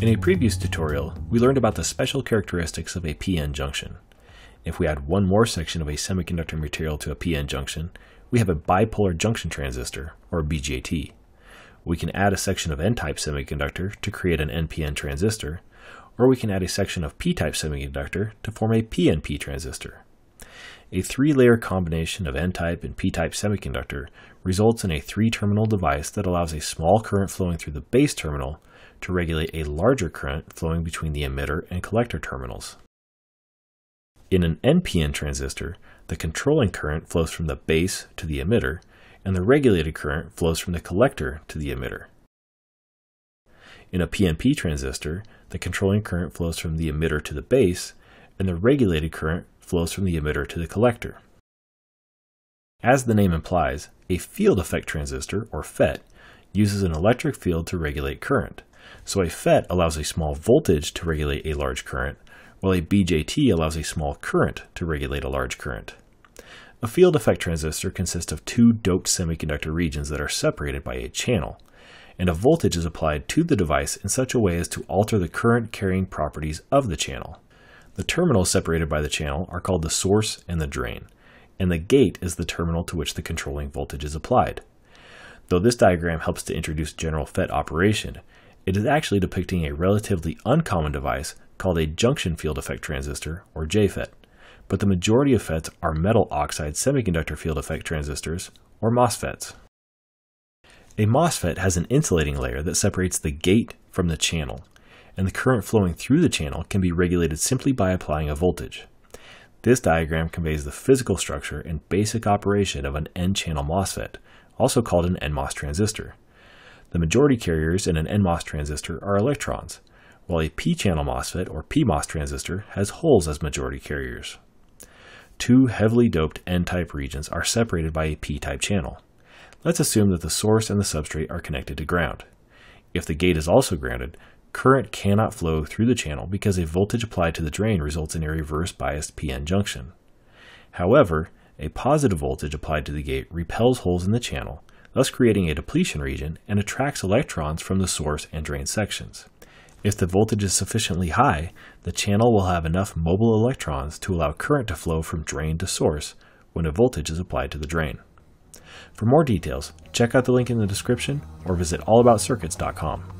In a previous tutorial, we learned about the special characteristics of a PN junction. If we add one more section of a semiconductor material to a PN junction, we have a bipolar junction transistor, or BJT. We can add a section of N-type semiconductor to create an NPN transistor, or we can add a section of P-type semiconductor to form a PNP transistor. A three-layer combination of N-type and P-type semiconductor results in a three-terminal device that allows a small current flowing through the base terminal to regulate a larger current flowing between the emitter and collector terminals. In an NPN transistor, the controlling current flows from the base to the emitter, and the regulated current flows from the collector to the emitter. In a PNP transistor, the controlling current flows from the emitter to the base, and the regulated current flows from the emitter to the collector. As the name implies, a field effect transistor, or FET, uses an electric field to regulate current. So a FET allows a small voltage to regulate a large current, while a BJT allows a small current to regulate a large current. A field effect transistor consists of two doped semiconductor regions that are separated by a channel, and a voltage is applied to the device in such a way as to alter the current carrying properties of the channel. The terminals separated by the channel are called the source and the drain, and the gate is the terminal to which the controlling voltage is applied. Though this diagram helps to introduce general FET operation, it is actually depicting a relatively uncommon device called a junction field effect transistor, or JFET, but the majority of FETs are metal oxide semiconductor field effect transistors, or MOSFETs. A MOSFET has an insulating layer that separates the gate from the channel, and the current flowing through the channel can be regulated simply by applying a voltage. This diagram conveys the physical structure and basic operation of an N-channel MOSFET, also called an NMOS transistor. The majority carriers in an NMOS transistor are electrons, while a P-channel MOSFET or PMOS transistor has holes as majority carriers. Two heavily doped N-type regions are separated by a P-type channel. Let's assume that the source and the substrate are connected to ground. If the gate is also grounded, current cannot flow through the channel because a voltage applied to the drain results in a reverse biased PN junction. However, a positive voltage applied to the gate repels holes in the channel, thus creating a depletion region and attracts electrons from the source and drain sections. If the voltage is sufficiently high, the channel will have enough mobile electrons to allow current to flow from drain to source when a voltage is applied to the drain. For more details, check out the link in the description or visit allaboutcircuits.com.